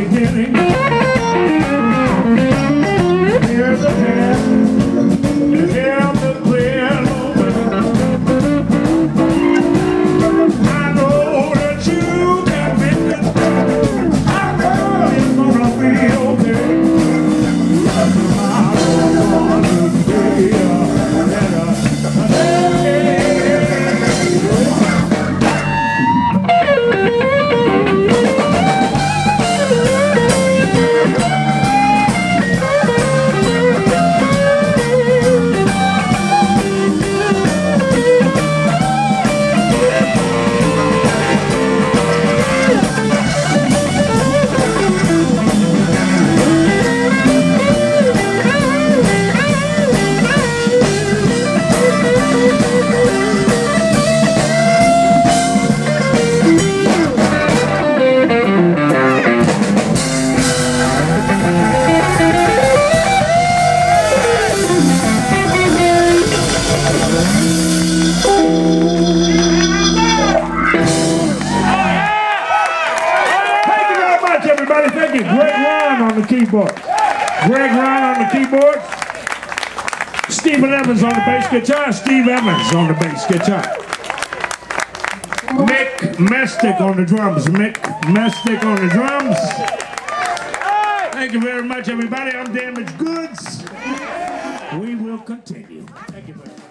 beginning. Evans on the bass guitar. Steve Evans on the bass guitar. Mick Mestick on the drums. Mick Mestick on the drums. Thank you very much, everybody. I'm Damaged Goods. We will continue. Thank you very much.